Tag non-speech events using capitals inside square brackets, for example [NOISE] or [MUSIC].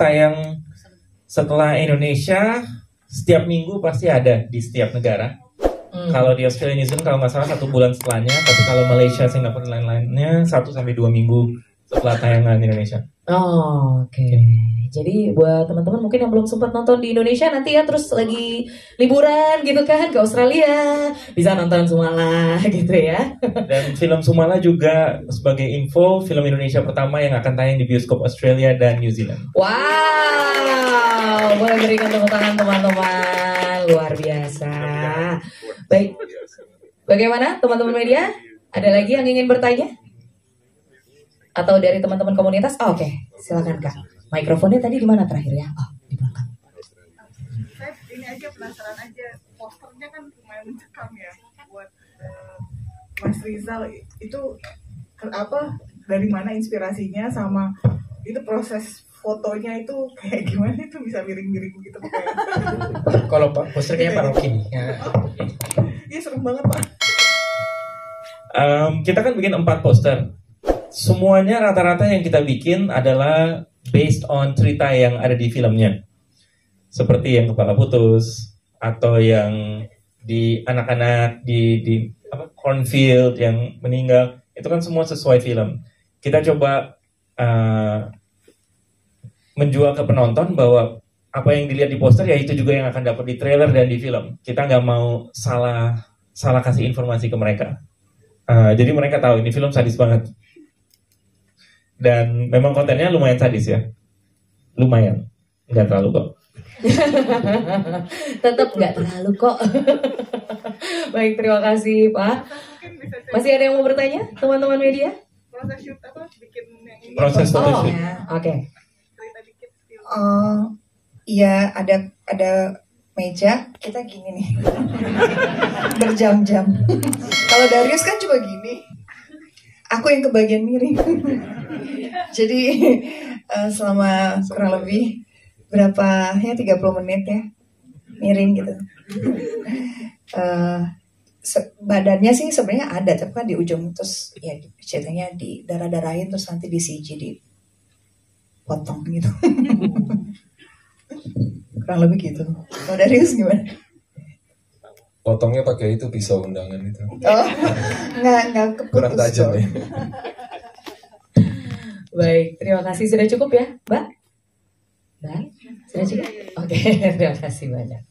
tayang setelah Indonesia setiap minggu pasti ada di setiap negara. Hmm. Kalau di Australia New Zealand kalau nggak salah satu bulan setelahnya, tapi kalau Malaysia, Singapura dan lain-lainnya satu sampai dua minggu setelah tayangan Indonesia. Oh, oke. Jadi buat teman-teman mungkin yang belum sempat nonton di Indonesia nanti ya terus lagi liburan gitu kan ke Australia bisa nonton Sumala [LAUGHS] gitu ya. Dan film Sumala juga sebagai info film Indonesia pertama yang akan tayang di bioskop Australia dan New Zealand. Wow, boleh berikan tepuk tangan teman-teman luar biasa. Baik, bagaimana teman-teman media? Ada lagi yang ingin bertanya? Atau dari teman-teman komunitas? Oh, Oke, silakan kak. Mikrofonnya tadi di mana terakhir ya? Oh, di belakang. saya ini aja penasaran aja posternya kan lumayan mencekam ya buat eh, Mas Rizal itu apa dari mana inspirasinya sama itu proses fotonya itu kayak gimana itu bisa miring-miring gitu kayak Kalau Pak poster kayaknya Pak Rocky nih. Ya. iya serem banget pak Em, kita kan bikin empat poster. Semuanya rata-rata yang kita bikin adalah based on cerita yang ada di filmnya. Seperti yang kepala putus atau yang di anak-anak di di apa cornfield yang meninggal itu kan semua sesuai film. Kita coba eh, menjual ke penonton bahwa apa yang dilihat di poster ya itu juga yang akan dapat di trailer dan di film. Kita nggak mau salah salah kasih informasi ke mereka. Uh, jadi mereka tahu ini film sadis banget. Dan memang kontennya lumayan sadis ya. Lumayan. Nggak terlalu kok. [LAUGHS] Tetap nggak terlalu kok. [LAUGHS] Baik, terima kasih Pak. Masih ada yang mau bertanya, teman-teman media? proses shoot apa bikin yang ini Proses Oh, photoshoot. oke. cerita dikit film Oh, iya ada ada meja kita gini nih [LAUGHS] berjam-jam. Kalau Darius kan cuma gini. Aku yang kebagian miring. [LAUGHS] Jadi eh, selama kurang lebih berapa ya 30 menit ya miring gitu. Se- badannya sih sebenarnya ada tapi kan di ujung terus ya ceritanya di darah-darahin terus nanti di CG di potong gitu. [LAUGHS] kurang lebih gitu. Kalau Darius gimana? Potongnya pakai itu pisau undangan itu. Oh, nggak nggak keputus. Kurang tajam ya. Baik, terima kasih sudah cukup ya, Mbak. Mbak, sudah cukup? Oke, [LAUGHS] terima kasih banyak.